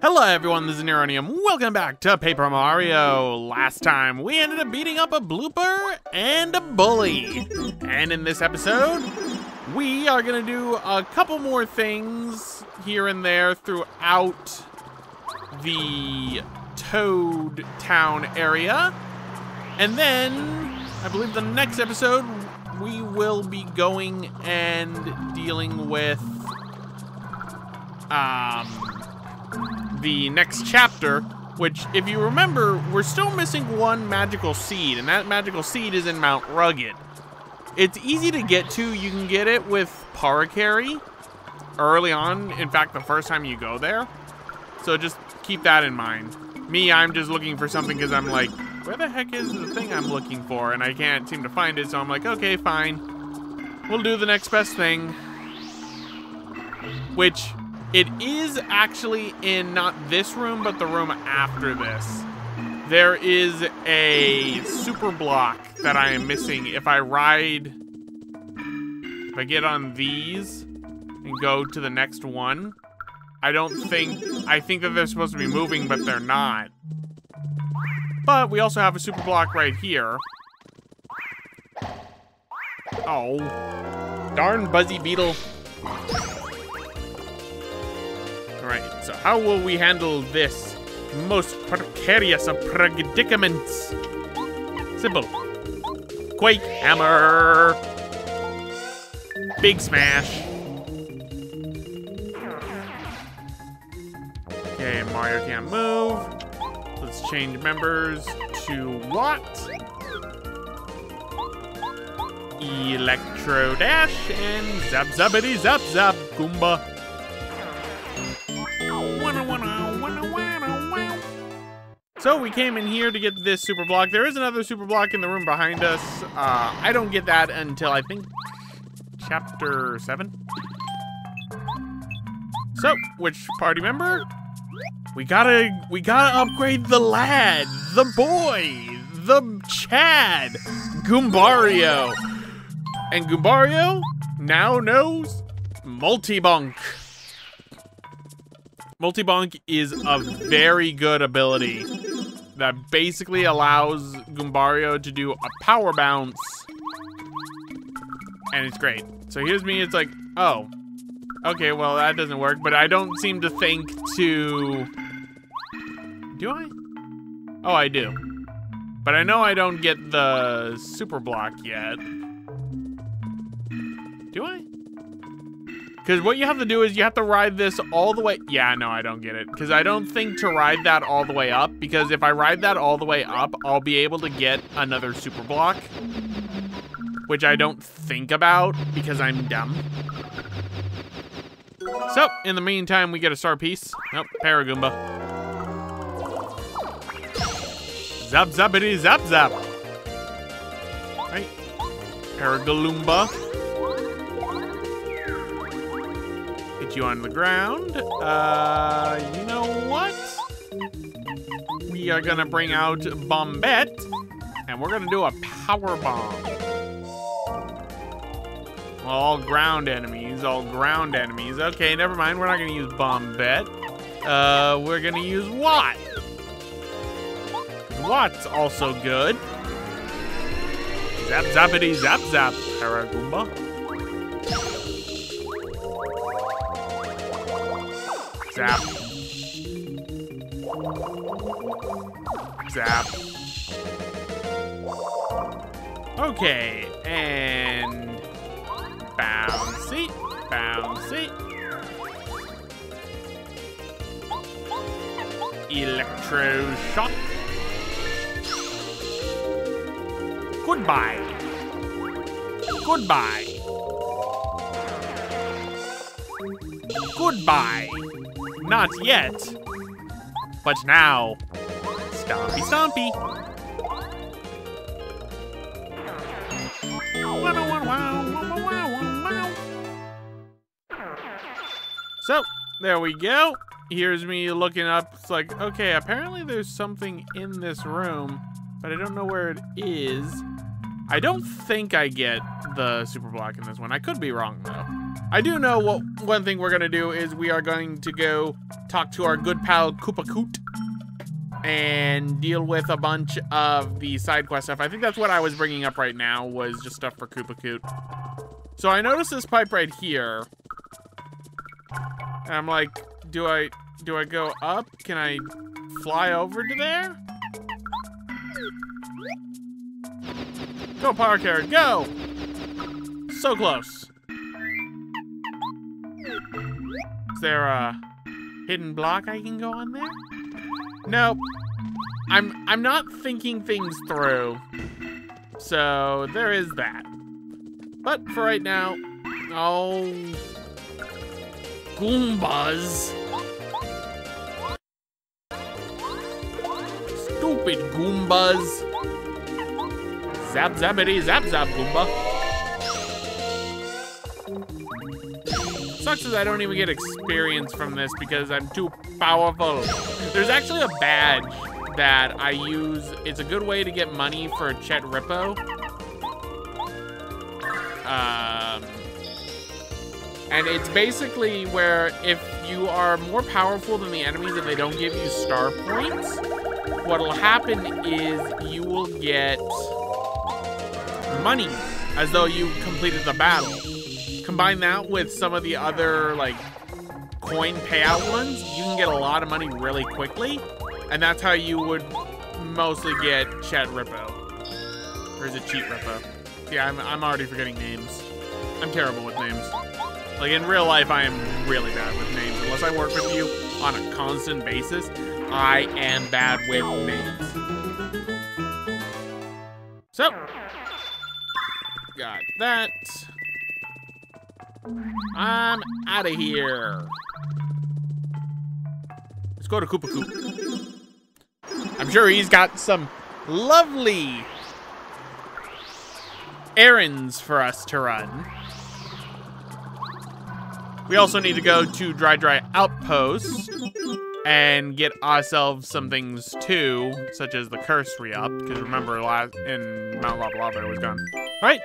Hello everyone, this is Neronium. Welcome back to Paper Mario. Last time, we ended up beating up a blooper and a bully. And in this episode, we are gonna do a couple more things here and there throughout the Toad Town area. And then, I believe the next episode, we will be going and dealing with, um, the next chapter, which, if you remember, we're still missing one magical seed, and that magical seed is in Mount Rugged. It's easy to get to. You can get it with Parakarry early on. In fact, the first time you go there. So just keep that in mind. Me, I'm just looking for something because I'm like, where the heck is the thing I'm looking for? And I can't seem to find it, so I'm like, okay, fine. We'll do the next best thing. Which it is actually in not this room, but the room after this. There is a super block that I am missing. If I ride, if I get on these and go to the next one, I don't think, I think that they're supposed to be moving, but they're not. But we also have a super block right here. Oh, darn Buzzy Beetle. Alright, so how will we handle this most precarious of predicaments? Simple. Quake Hammer! Big Smash! Okay, Mario can't move. Let's change members to what? Electro Dash and Zap Zappity Zap Zap Goomba. So we came in here to get this super block. There is another super block in the room behind us. Uh, I don't get that until I think chapter seven. So, which party member? We gotta, we gotta upgrade the lad, the boy, the Chad, Goombario. And Goombario now knows Multi-Bonk. Multi-Bonk is a very good ability that basically allows Goombario to do a power bounce. And it's great. So here's me, it's like, oh, okay, well, that doesn't work, but I don't seem to think to... Do I? Oh, I do. But I know I don't get the super block yet. Do I? Because what you have to do is you have to ride this all the way. Yeah, no, I don't get it. Because I don't think to ride that all the way up. Because if I ride that all the way up, I'll be able to get another super block. Which I don't think about because I'm dumb. So, in the meantime, we get a star piece. Nope, Paragoomba. Zap zappity zap zap. Right. Paragaloomba. Get you on the ground. Uh, you know what? We are gonna bring out Bombette, and we're gonna do a power bomb. All ground enemies, all ground enemies. Okay, never mind. We're not gonna use Bombette. Uh, we're gonna use Watt. Watt's also good. Zap zappity zap zap, Paragoomba. Zap. Zap. Okay, and bouncy, bouncy. Electro shock. Goodbye. Goodbye. Goodbye. Not yet. But now. Stompy stompy. So, there we go. Here's me looking up. It's like, okay, apparently there's something in this room, but I don't know where it is. I don't think I get the super block in this one. I could be wrong though. I do know what one thing we're gonna do is we are going to go talk to our good pal Koopa Koot and deal with a bunch of the side quest stuff. I think that's what I was bringing up right now was just stuff for Koopa Koot. So I noticed this pipe right here. And I'm like, do I do I go up? Can I fly over to there? Go, Parakarry, go! So close. Is there a hidden block I can go on there? Nope. I'm I'm not thinking things through. So there is that. But for right now, oh Goombas. Stupid Goombas. Zap zappity zap zap Goomba. Sucks is I don't even get experience from this because I'm too powerful. There's actually a badge that I use. It's a good way to get money for Chet Rippo. Um, and it's basically where if you are more powerful than the enemies and they don't give you star points, what'll happen is you will get money as though you completed the battle. Combine that with some of the other like coin payout ones, you can get a lot of money really quickly. And that's how you would mostly get Chet Rippo. Or is it Cheat Rippo? Yeah, I'm, I'm already forgetting names. I'm terrible with names. Like in real life, I am really bad with names. Unless I work with you on a constant basis, I am bad with names. So, got that. I'm out of here. Let's go to Koopa Koot. I'm sure he's got some lovely errands for us to run. We also need to go to Dry Dry Outpost and get ourselves some things too, such as the curse re-up, because remember last in Mount Lava Lava it was gone. Right?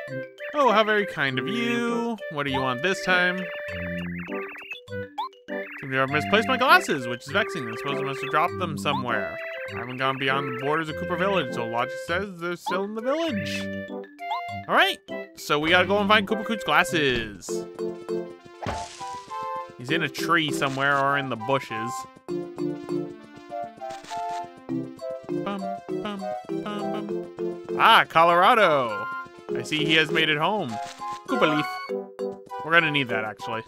Oh, how very kind of you. What do you want this time? I've misplaced my glasses, which is vexing. I suppose I must have dropped them somewhere. I haven't gone beyond the borders of Koopa Village, so logic says they're still in the village. All right, so we gotta go and find Koopa Koot's glasses. He's in a tree somewhere or in the bushes. Ah, Kolorado. I see he has made it home. Koopa Leaf. We're gonna need that, actually.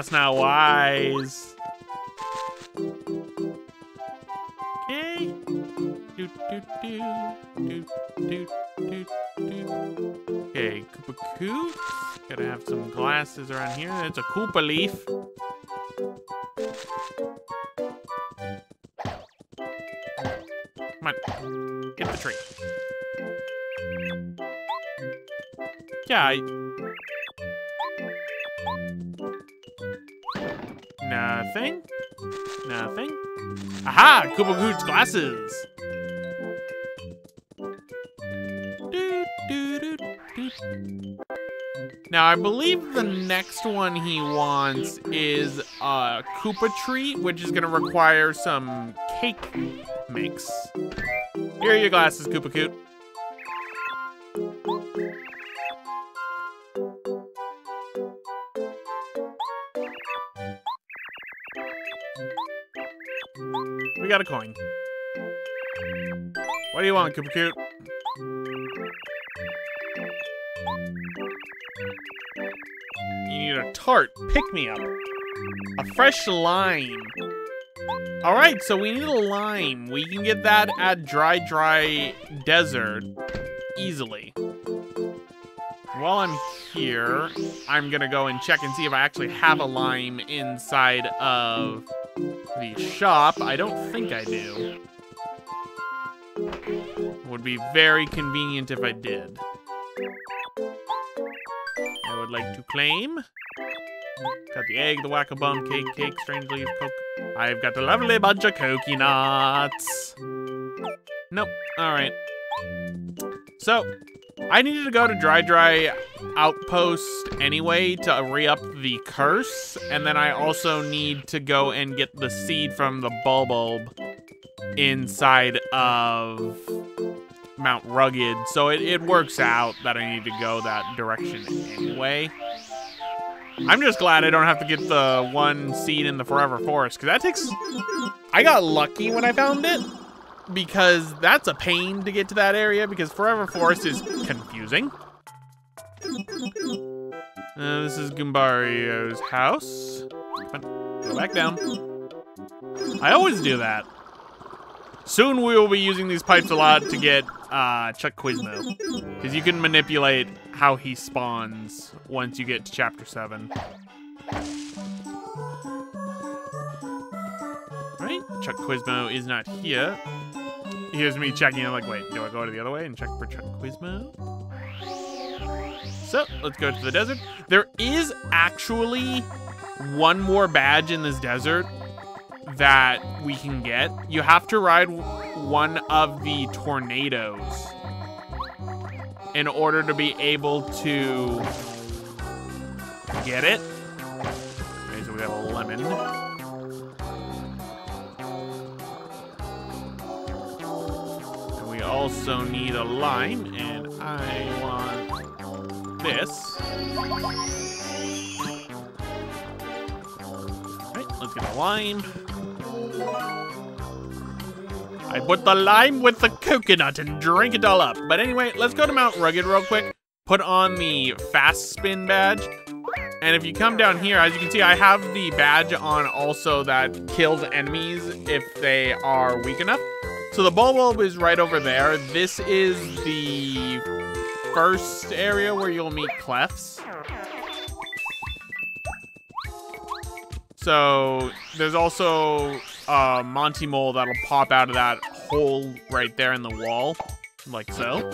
That's not wise. Okay. Do, do, do, do, do, do, do. Okay, Koopa. Gotta have some glasses around here. It's a Koopa leaf. Come on. Get the tree. Yeah, I... Nothing. Nothing. Aha! Koopa Koot's glasses! Now, I believe the next one he wants is a Koopa treat, which is going to require some cake mix. Here are your glasses, Koopa Koot. Got a coin. What do you want, Koopa Koot? You need a tart. Pick me up. A fresh lime. Alright, so we need a lime. We can get that at Dry Dry Desert easily. While I'm here, I'm gonna go and check and see if I actually have a lime inside of the shop. I don't think I do. Would be very convenient if I did. I would like to claim. Got the egg, the whack-a-bum, cake, cake, strange leaf, coke. I've got a lovely bunch of coconuts. Nope. All right. So, I needed to go to Dry Dry Outpost anyway to re-up the curse, and then I also need to go and get the seed from the Bulbulb inside of Mount Rugged, so it, it works out that I need to go that direction anyway. I'm just glad I don't have to get the one seed in the Forever Forest, because that takes... I got lucky when I found it, because that's a pain to get to that area, because Forever Forest is confusing. Uh, this is Goombario's house. Go back down. I always do that. Soon we will be using these pipes a lot to get uh, Chuck Quizmo. Because you can manipulate how he spawns once you get to Chapter 7. Right? Chuck Quizmo is not here. Here's me checking. I'm like, wait, do I go to the other way and check for Quizmo? So, let's go to the desert. There is actually one more badge in this desert that we can get. You have to ride one of the tornadoes in order to be able to get it. Okay, so we have a lemon. Also need a lime, and I want this. Alright, let's get a lime. I put the lime with the coconut and drink it all up. But anyway, let's go to Mount Rugged real quick. Put on the fast spin badge. And if you come down here, as you can see, I have the badge on also that kills enemies if they are weak enough. So the Bulbulb is right over there. This is the first area where you'll meet Clefts. So there's also a Monty Mole that'll pop out of that hole right there in the wall, like so.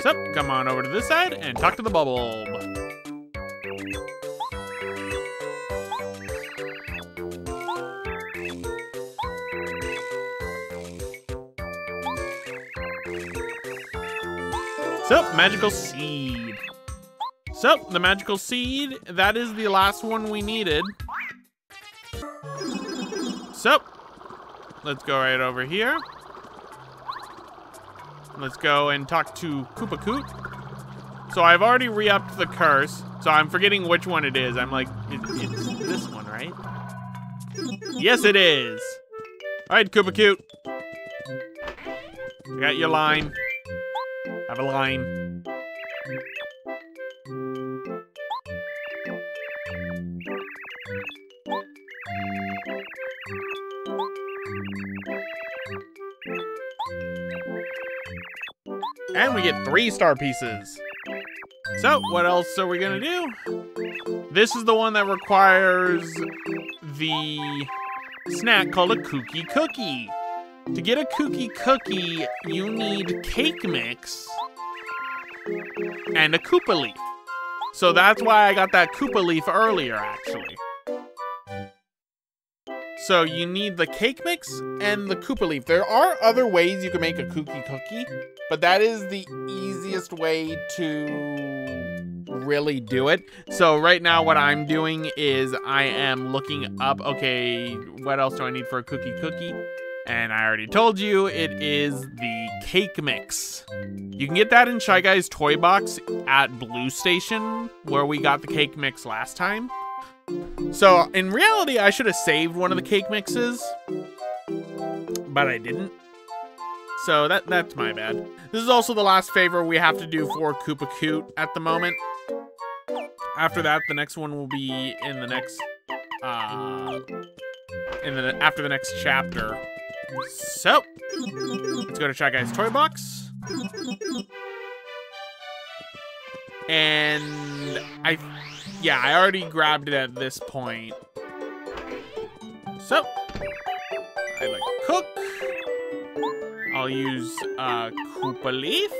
So come on over to this side and talk to the Bulbulb. Magical seed. So, the magical seed, that is the last one we needed. So, let's go right over here. Let's go and talk to Koopa Koot. So I've already re-upped the curse, so I'm forgetting which one it is. I'm like, it, it's this one, right? Yes, it is. All right, Koopa Koot. I got your line. Have a line. And we get three star pieces. So, what else are we gonna do? This is the one that requires the snack called a Kooky Cookie. To get a Kooky Cookie, you need cake mix and a Koopa Leaf. So that's why I got that Koopa Leaf earlier, actually. So you need the cake mix and the Koopa Leaf. There are other ways you can make a Kooky Cookie, but that is the easiest way to really do it. So right now what I'm doing is I am looking up, okay, what else do I need for a Kooky Cookie? And I already told you, it is the cake mix. You can get that in Shy Guy's Toy Box at Blue Station, where we got the cake mix last time. So, in reality, I should have saved one of the cake mixes, but I didn't. So, that that's my bad. This is also the last favor we have to do for Koopa Koot at the moment. After that, the next one will be in the next, uh, in the, after the next chapter. So, let's go to Shy Guy's Toy Box. And I, yeah, I already grabbed it at this point. So, I like cook. I'll use uh, Koopa Leaf.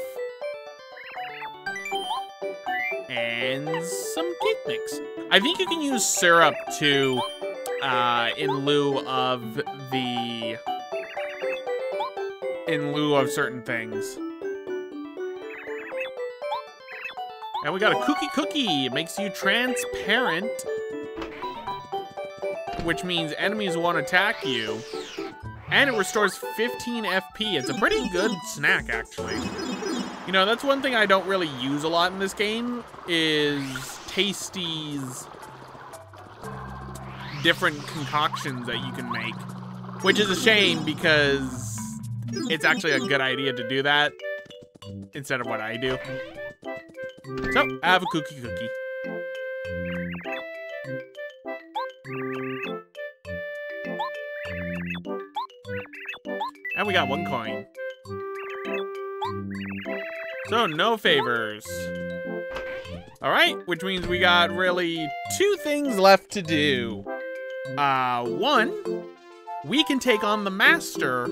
And some cake mix. I think you can use syrup too, uh, in lieu of the... In lieu of certain things. And we got a Kooky Cookie. It makes you transparent. Which means enemies won't attack you. And it restores 15 FP. It's a pretty good snack, actually. You know, that's one thing I don't really use a lot in this game, is Tayce T.'s different concoctions that you can make. Which is a shame, because it's actually a good idea to do that, instead of what I do. So, I have a Kooky Cookie. And we got one coin. So, no favors. Alright, which means we got really two things left to do. Uh, one, we can take on the Master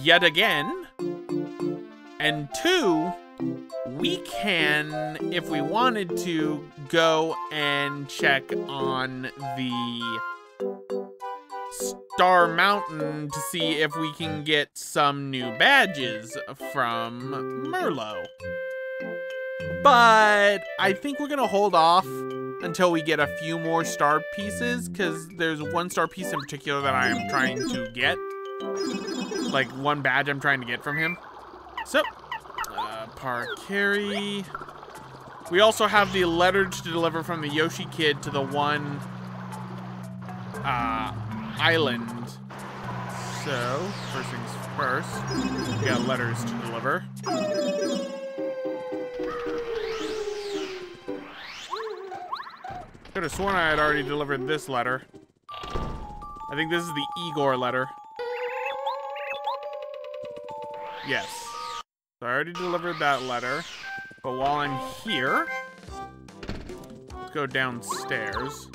yet again. And two, we can, if we wanted to, go and check on the Star Mountain to see if we can get some new badges from Merlow. But I think we're gonna hold off until we get a few more star pieces, because there's one star piece in particular that I am trying to get. Like, one badge I'm trying to get from him. So, uh, Parakarry. We also have the letter to deliver from the Yoshi Kid to the one uh, island. So, first things first, we got letters to deliver. Could have sworn I had already delivered this letter. I think this is the Igor letter. Yes. So I already delivered that letter. But while I'm here, let's go downstairs.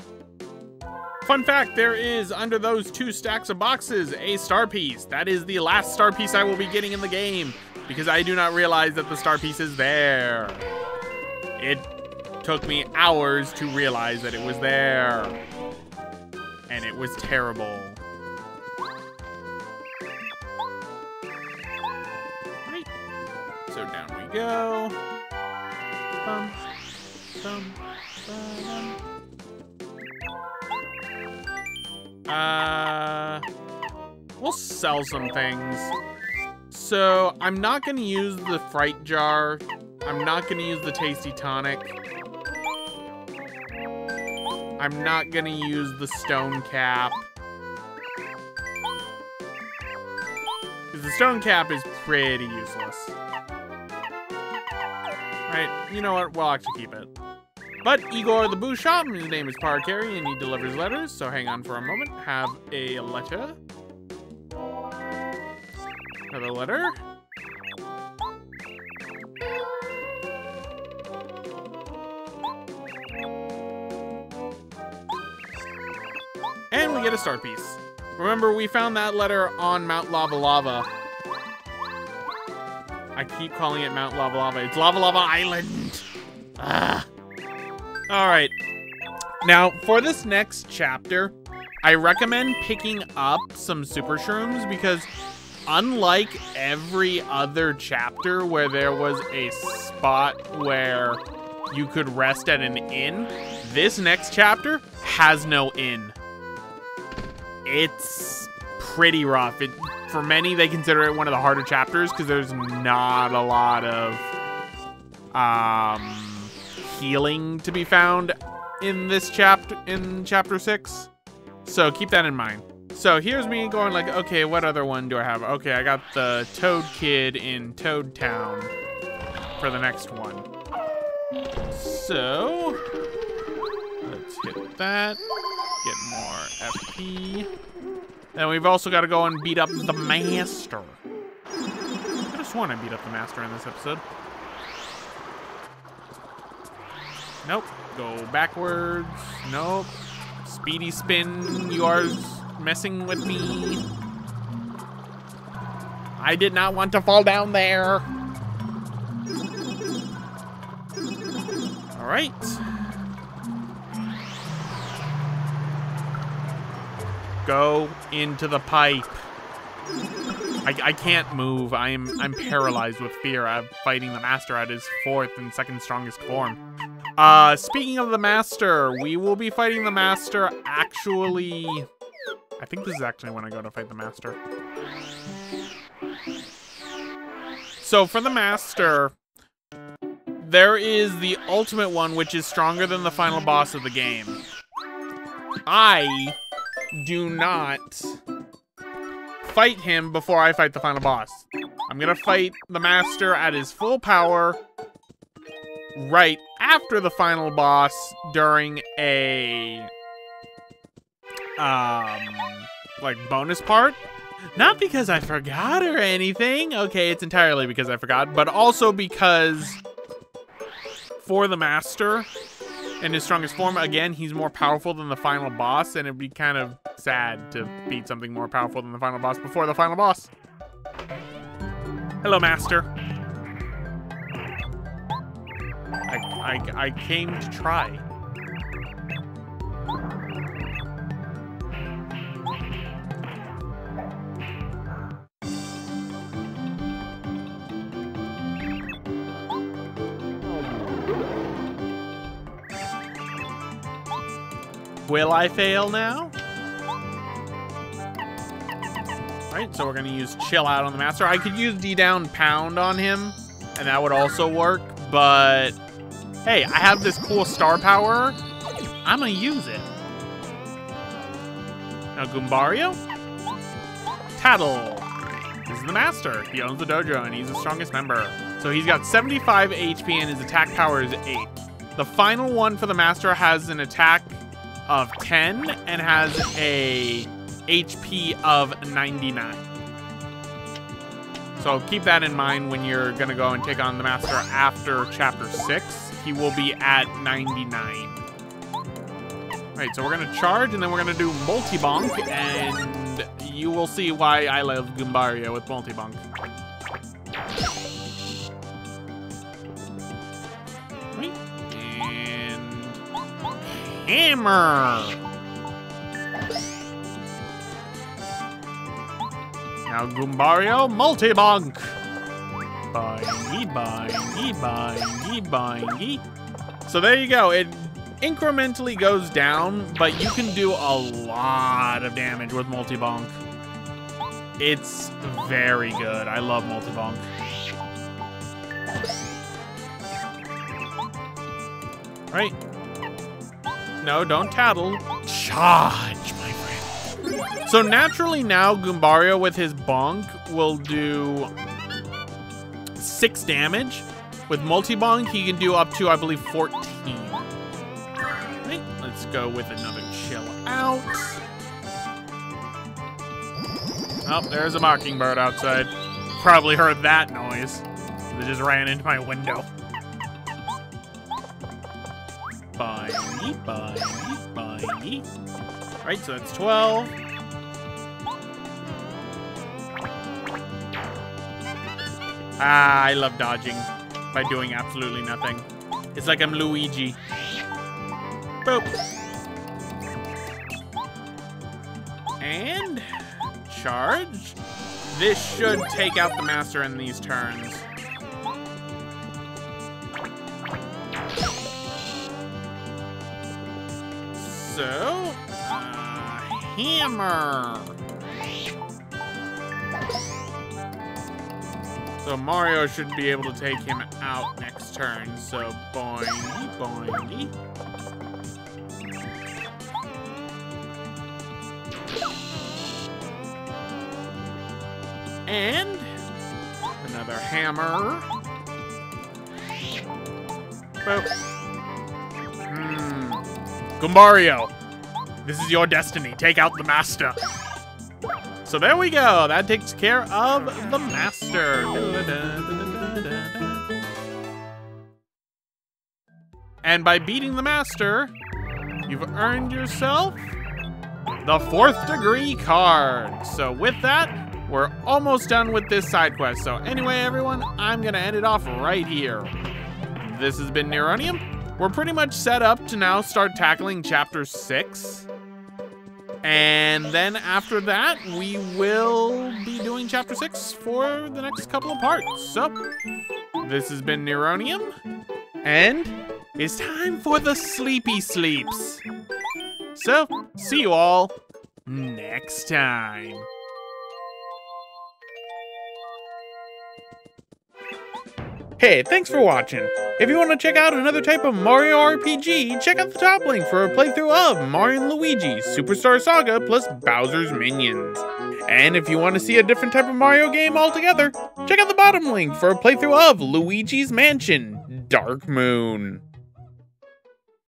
Fun fact, there is, under those two stacks of boxes, a star piece. That is the last star piece I will be getting in the game, because I do not realize that the star piece is there. It took me hours to realize that it was there. And it was terrible. So down we go. Bum, bum, ba-dum. Uh, we'll sell some things. So I'm not gonna use the fright jar. I'm not gonna use the tasty tonic. I'm not gonna use the stone cap. Because the stone cap is pretty useless. Right, you know what? We'll actually keep it. But Igor the Boo Shop, his name is Parakarry, and he delivers letters, so hang on for a moment. Have a letter. Have a letter. And we get a star piece. Remember, we found that letter on Mount Lava Lava. I keep calling it Mount Lava Lava. It's Lava Lava Island. Ah. All right. Now, for this next chapter, I recommend picking up some Super Shrooms because unlike every other chapter where there was a spot where you could rest at an inn, this next chapter has no inn. It's pretty rough. It, for many, they consider it one of the harder chapters because there's not a lot of um, healing to be found in this chapter, in chapter six. So keep that in mind. So here's me going like, okay, what other one do I have? Okay, I got the Toad Kid in Toad Town for the next one. So, let's hit that. Get more FP. Then we've also got to go and beat up the Master. I just want to beat up the Master in this episode. Nope. Go backwards. Nope. Speedy spin. You are messing with me. I did not want to fall down there. All right. Go into the pipe. I, I can't move. I am I'm paralyzed with fear. I'm fighting the master at his fourth and second strongest form. Uh, speaking of the master, we will be fighting the master actually. I think this is actually when I go to fight the master. So for the master, there is the ultimate one, which is stronger than the final boss of the game. I do not fight him before I fight the final boss. I'm gonna fight the master at his full power right after the final boss during a um like bonus part. Not because I forgot or anything. Okay, it's entirely because I forgot, but also because for the master in his strongest form, again, he's more powerful than the final boss, and it'd be kind of sad to beat something more powerful than the final boss before the final boss. Hello, master. I, I, I came to try. Will I fail now? Right, so we're gonna use chill out on the master. I could use D down pound on him, and that would also work, but hey, I have this cool star power. I'm gonna use it. Now Goombario? Tattle. This is the master. He owns the dojo and he's the strongest member. So he's got 75 HP and his attack power is 8. The final one for the master has an attack of 10 and has a HP of 99. So keep that in mind when you're going to go and take on the Master after Chapter 6. He will be at 99. Alright, so we're going to charge, and then we're going to do Multi-Bonk, and you will see why I love Goombario with Multi-Bonk. Hammer. Now Goombario multi-bonk. Bingy, bingy, bingy, bingy. So there you go. It incrementally goes down, but you can do a lot of damage with multi-bonk. It's very good. I love multi-bonk. Right. No, don't tattle. Charge, my friend. So naturally now, Goombario with his bonk will do six damage. With multi-bonk, he can do up to, I believe, 14. Right, let's go with another chill out. Oh, there's a mockingbird outside. Probably heard that noise. They just ran into my window. Bindy. Alright, so that's 12. Ah, I love dodging by doing absolutely nothing. It's like I'm Luigi. Boop. And charge. This should take out the master in these turns. Uh, hammer. So Mario should be able to take him out next turn. So boingy, boingy. And another hammer. Boop. Goombario, this is your destiny. Take out the master. So there we go. That takes care of the master. And by beating the master, you've earned yourself the fourth degree card. So with that, we're almost done with this side quest. So anyway, everyone, I'm gonna end it off right here. This has been Neronium. We're pretty much set up to now start tackling chapter six. And then after that, we will be doing chapter six for the next couple of parts. So this has been Neronium. And it's time for the sleepy sleeps. So, see you all next time. Hey, thanks for watching. If you want to check out another type of Mario RPG, check out the top link for a playthrough of Mario & Luigi Superstar Saga plus Bowser's Minions. And if you want to see a different type of Mario game altogether, check out the bottom link for a playthrough of Luigi's Mansion Dark Moon.